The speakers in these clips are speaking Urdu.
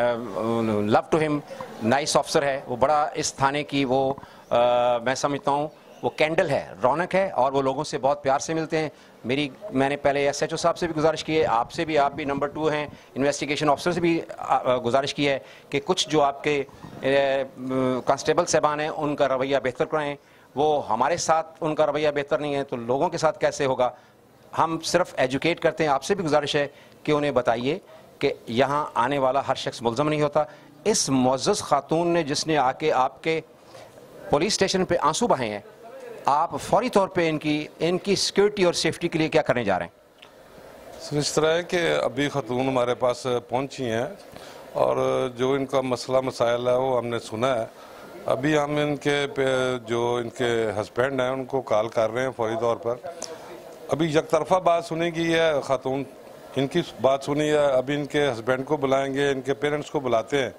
لو ٹو ہم، نائس آفسر ہے، وہ بڑا اس تھانے کی وہ میں سمجھتا ہوں، وہ کینڈل ہے، رونق ہے، اور وہ لوگوں سے بہت پیار سے ملتے ہیں۔ میری، میں نے پہلے ایس ایچ او صاحب سے بھی گزارش کی ہے، آپ سے بھی، آپ بھی نمبر ٹو ہیں، انویسٹیگیشن آفسر سے بھی گزارش کی ہے کہ کچھ جو آپ کے کانسٹیبل صاحبان ہیں، ان کا رویہ بہتر کرائیں۔ وہ ہمارے ساتھ ان کا رویہ بہتر نہیں ہے، تو لوگوں کے ساتھ کیسے ہوگا؟ ہم صرف ایجوکیٹ کرتے ہیں، آپ سے بھی گزارش ہے کہ انہیں بتائیے کہ یہاں آنے والا ہر شخص ملزم نہیں ہوتا۔ اس معزز خاتون نے جس نے آ کے آپ کے پولیس اسٹیشن پہ آنسو بہائے ہیں، آپ فوری طور پہ ان کی ان کی سیکیورٹی اور سیفٹی کے لیے کیا کرنے جا رہے ہیں؟ سر، اس طرح ہے کہ ابھی خاتون ہمارے پاس پہنچی ہیں اور جو ان کا مسئلہ مسائل ہے، وہ ہم نے سنا ہے۔ ابھی ہم ان کے جو ان کے ہسبینڈ ہیں، ان کو کال کر رہے ہیں فوری طور پر۔ ابھی یک طرفہ بات سنی گئی ہے خاتون۔ ان کی بات سنی ہے اب ان کے ہسبینڈ کو بلائیں گے، ان کے پیرنٹس کو بلاتے ہیں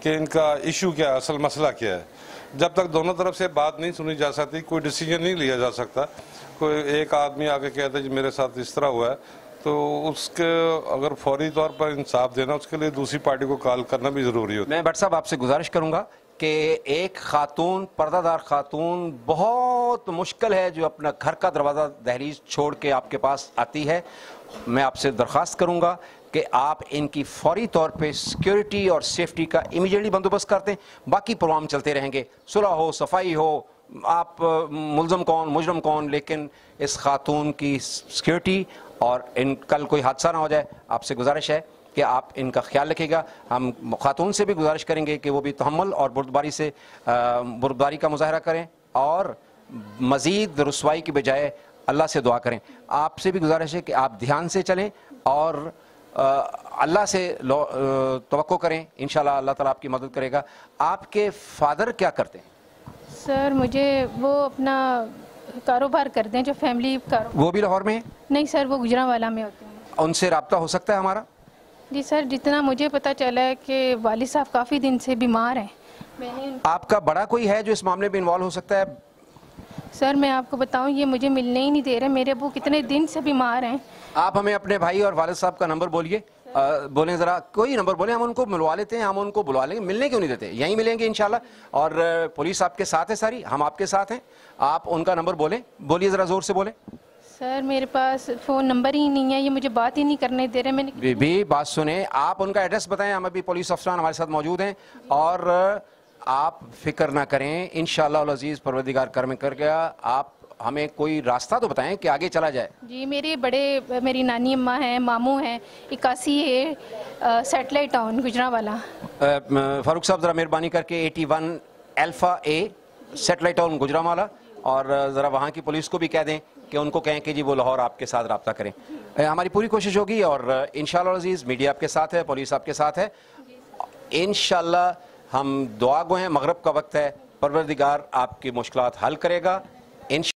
کہ ان کا ایشو کیا ہے، اصل مسئلہ کیا ہے۔ جب تک دونوں طرف سے بات نہیں سنی جا سکتی، کوئی ڈیسیجن نہیں لیا جا سکتا۔ کوئی ایک آدمی آ کے کہتا ہے جی میرے ساتھ اس طرح ہوا ہے، تو اس کے اگر فوری طور پر انصاف دینا، اس کے لیے دوسری پارٹی کو کال کرنا بھی ضروری ہوتا ہے۔ میں بٹ صاحب آپ سے گزارش کروں گا کہ ایک خاتون پردہ دار خاتون بہت مشکل ہے جو اپنا گھر کا دروازہ دہلیز چھوڑ کے آپ کے پاس آتی ہے۔ میں آپ سے درخواست کروں گا کہ آپ ان کی فوری طور پہ سیکیورٹی اور سیفٹی کا امیجیٹلی بندوبست کرتے ہیں باقی پروگرام چلتے رہیں گے۔ صلح ہو، صفائی ہو، آپ ملزم کون، مجرم کون، لیکن اس خاتون کی سیکیورٹی اور ان کل کوئی حادثہ نہ ہو جائے، آپ سے گزارش ہے۔ کہ آپ ان کا خیال لکھے گا۔ ہم خاتون سے بھی گزارش کریں گے کہ وہ بھی تحمل اور بردباری سے بردباری کا مظاہرہ کریں اور مزید رسوائی کی بجائے اللہ سے دعا کریں۔ آپ سے بھی گزارش ہے کہ آپ دھیان سے چلیں اور اللہ سے توقع کریں۔ انشاءاللہ اللہ تعالیٰ آپ کی مدد کرے گا۔ آپ کے فادر کیا کرتے ہیں؟ سر مجھے وہ اپنا کاروبار کرتے ہیں جو فیملی کاروبار وہ بھی لاہور میں ہیں؟ نہیں سر وہ گجرا والا میں ہوتے ہیں ان سے رابطہ ہو سکتا ہے ہمارا؟ جی سر جتنا مجھے پتا چلا ہے کہ والد صاحب کافی دن سے بیمار ہیں۔ آپ کا بڑا کوئی ہے جو اس معاملے میں انوالو ہو سکتا ہے؟ سر میں آپ کو بتاؤں یہ مجھے ملنے ہی نہیں دے رہے۔ میرے ابو کتنے دن سے بیمار ہیں۔ آپ ہمیں اپنے بھائی اور والد صاحب کا نمبر بولیے۔ بولیں ذرا کوئی نمبر بولیں ہم ان کو ملوا لیتے ہیں ہم ان کو بلوا لیں گے۔ ملنے کیوں نہیں دیتے؟ یہیں ملیں گے انشاءاللہ۔ اور پولیس آپ کے ساتھ ہے ساری ہم آپ کے ساتھ ہیں۔ آپ ان کا نمبر بولیں۔ بولیے ذرا زور سے بولیں۔ سر میرے پاس فون نمبر ہی نہیں ہے یہ مجھے بات ہی نہیں کرنے دے رہے میں نے بی بی بات سنیں۔ آپ ان کا ایڈریس بتائیں ہم ابھی پولیس افسران ہمارے ساتھ موجود ہیں۔ اور آپ فکر نہ کریں انشاءاللہ العزیز پروردگار کرم کر گیا۔ آپ ہمیں کوئی راستہ تو بتائیں کہ آگے چلا جائے۔ جی میرے بڑے میری نانی اماں ہیں ماموں ہیں اکاسی ہے سیٹلائٹ ٹاؤن گجرا والا۔ فاروق صاحب ذرا مہربانی کر کے eighty one alpha A satellite town Gujranwala. اور ذرا وہاں کی پولیس کو بھی کہہ دیں۔ کہ ان کو کہیں کہ جی وہ لاہور آپ کے ساتھ رابطہ کریں۔ ہماری پوری کوشش ہوگی اور انشاءاللہ عزیز میڈیا آپ کے ساتھ ہے، پولیس آپ کے ساتھ ہے۔ انشاءاللہ ہم دعا گو ہیں، مغرب کا وقت ہے، پروردگار آپ کی مشکلات حل کرے گا۔ انشاءاللہ